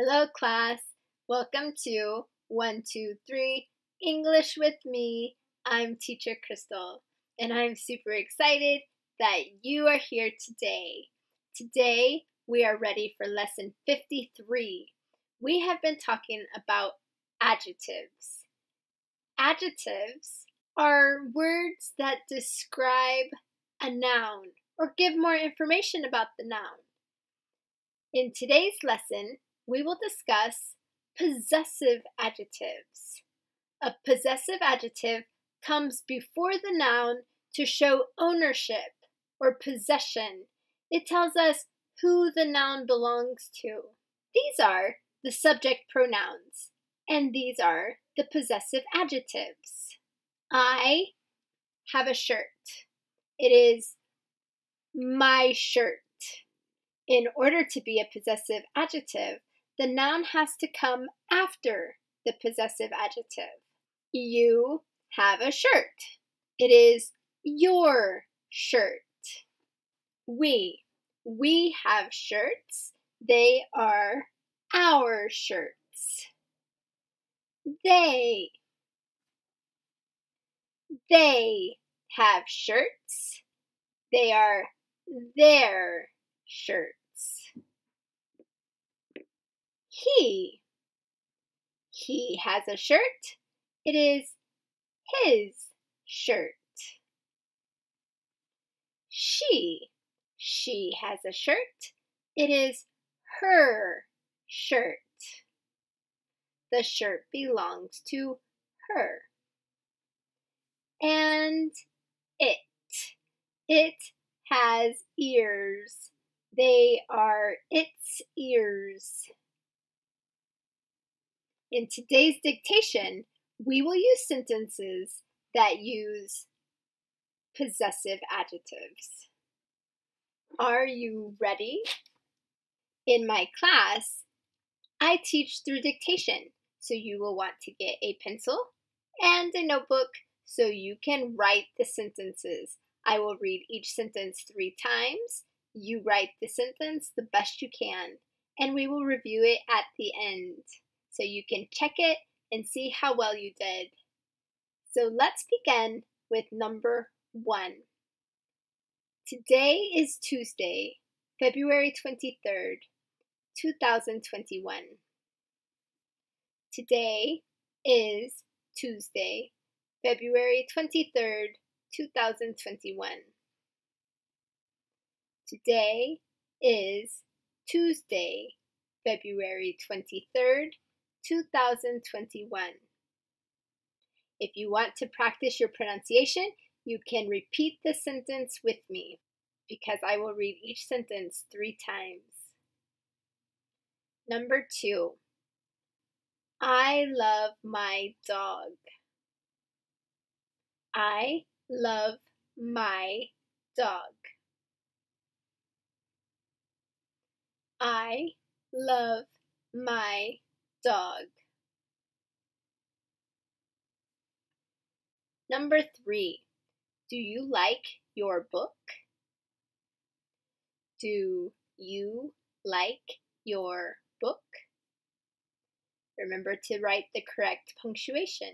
Hello, class. Welcome to 123 English with me. I'm Teacher Crystal, and I'm super excited that you are here today. Today, we are ready for lesson 53. We have been talking about adjectives. Adjectives are words that describe a noun or give more information about the noun. In today's lesson, we will discuss possessive adjectives. A possessive adjective comes before the noun to show ownership or possession. It tells us who the noun belongs to. These are the subject pronouns, and these are the possessive adjectives. I have a shirt. It is my shirt. In order to be a possessive adjective, the noun has to come after the possessive adjective. You have a shirt. It is your shirt. We. We have shirts. They are our shirts. They. They have shirts. They are their shirts. He. He has a shirt. It is his shirt. She. She has a shirt. It is her shirt. The shirt belongs to her. And it. It has ears. They are its ears. In today's dictation, we will use sentences that use possessive adjectives. Are you ready? In my class, I teach through dictation, so you will want to get a pencil and a notebook so you can write the sentences. I will read each sentence three times. You write the sentence the best you can, and we will review it at the end so you can check it and see how well you did. So let's begin with number one. Today is Tuesday, February 23rd, 2021. Today is Tuesday, February 23rd, 2021. Today is Tuesday, February 23rd, 2021. If you want to practice your pronunciation, you can repeat the sentence with me because I will read each sentence three times. Number two, I love my dog. I love my dog. I love my dog. Number three, do you like your book? Do you like your book? Remember to write the correct punctuation.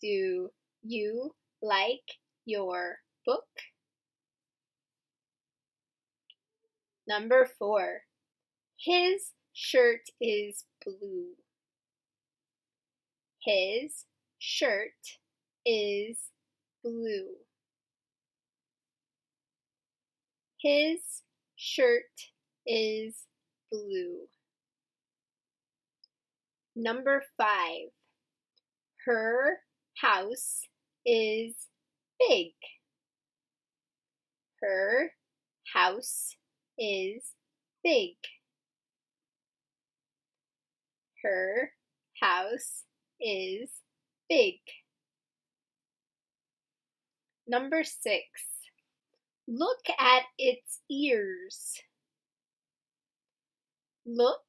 Do you like your book? Number four, his shirt is blue. His shirt is blue. His shirt is blue. Number five. Her house is big. Her house is big. Her house is big. Number six. Look at its ears. Look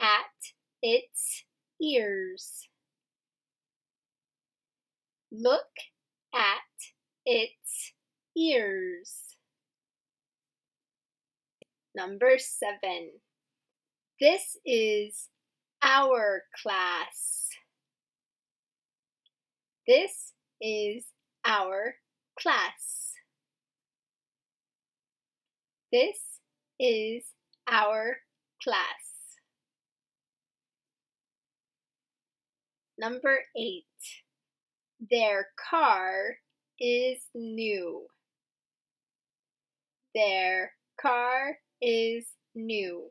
at its ears. Look at its ears. Number seven. This is our class. This is our class. This is our class. Number eight. Their car is new. Their car is new.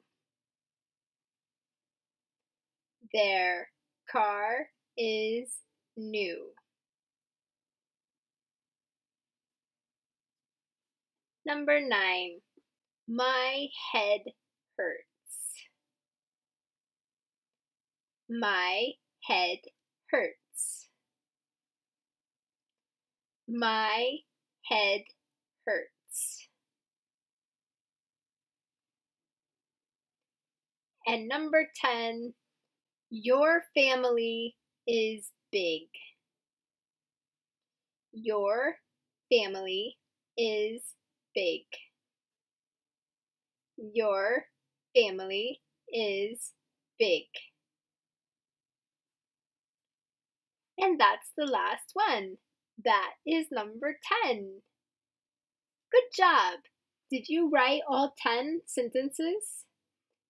Their car is new. Number nine. My head hurts. My head hurts. My head hurts. And number 10, your family is big. Your family is big. Your family is big. And that's the last one. That is number 10. Good job! Did you write all 10 sentences?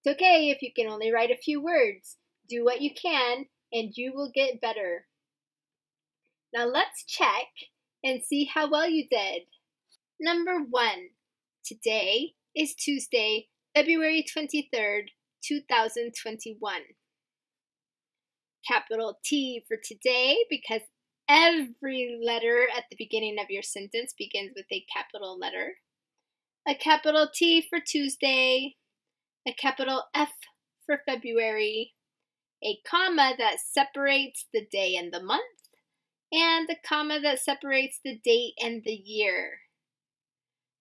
It's okay if you can only write a few words. Do what you can and you will get better. Now let's check and see how well you did. Number one, today is Tuesday, February 23rd, 2021. Capital T for today because every letter at the beginning of your sentence begins with a capital letter. A capital T for Tuesday, a capital F for February, a comma that separates the day and the month, and a comma that separates the date and the year.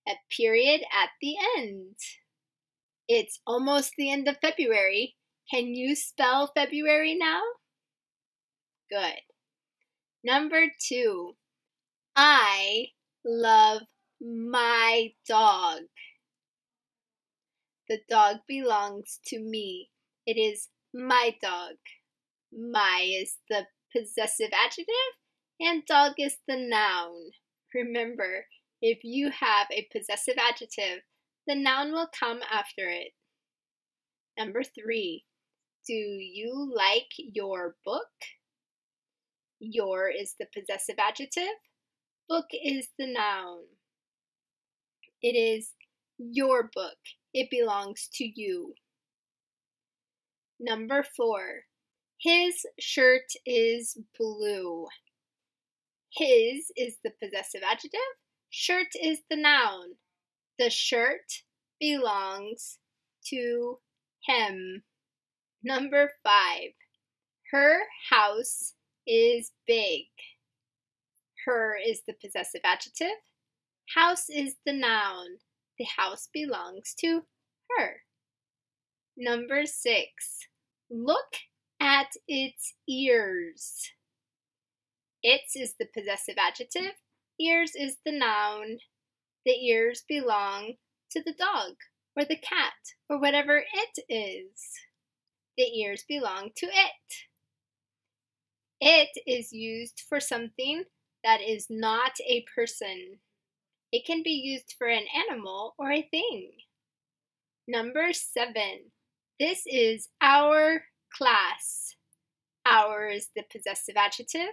A period at the end. It's almost the end of February. Can you spell February now? Good. Number two, I love my dog. The dog belongs to me. It is my dog. My is the possessive adjective and dog is the noun. Remember, if you have a possessive adjective, the noun will come after it. Number three, do you like your book? Your is the possessive adjective. Book is the noun. It is your book. It belongs to you. Number four, his shirt is blue. His is the possessive adjective. Shirt is the noun. The shirt belongs to him. Number five, her house is big. Her is the possessive adjective. House is the noun. The house belongs to her. Number six, look at its ears. Its is the possessive adjective. Ears is the noun. The ears belong to the dog or the cat or whatever it is. The ears belong to it. It is used for something that is not a person. It can be used for an animal or a thing. Number seven. This is our class. Our is the possessive adjective.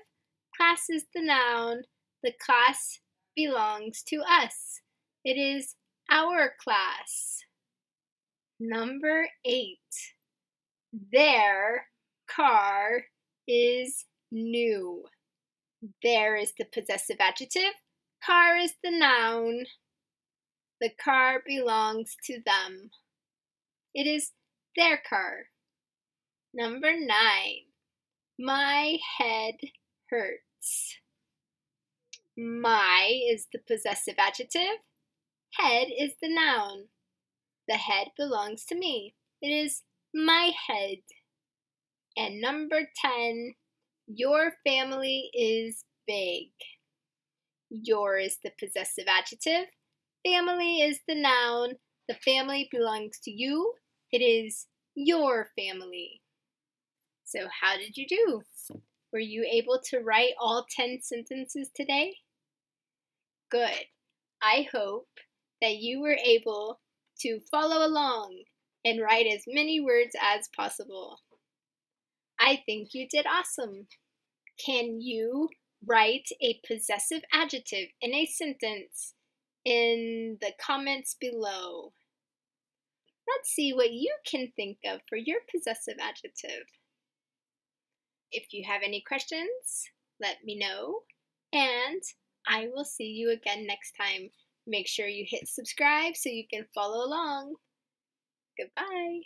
Class is the noun. The class belongs to us. It is our class. Number eight. Their car is new. Their is the possessive adjective. Car is the noun. The car belongs to them. It is their car. Number nine. My head hurts. My is the possessive adjective. Head is the noun. The head belongs to me. It is my head. And number 10, your family is big. Your is the possessive adjective. Family is the noun. The family belongs to you. It is your family. So, how did you do? Were you able to write all 10 sentences today? Good. I hope that you were able to follow along and write as many words as possible. I think you did awesome. Can you write a possessive adjective in a sentence in the comments below? Let's see what you can think of for your possessive adjective. If you have any questions, let me know, and I will see you again next time. Make sure you hit subscribe so you can follow along. Goodbye.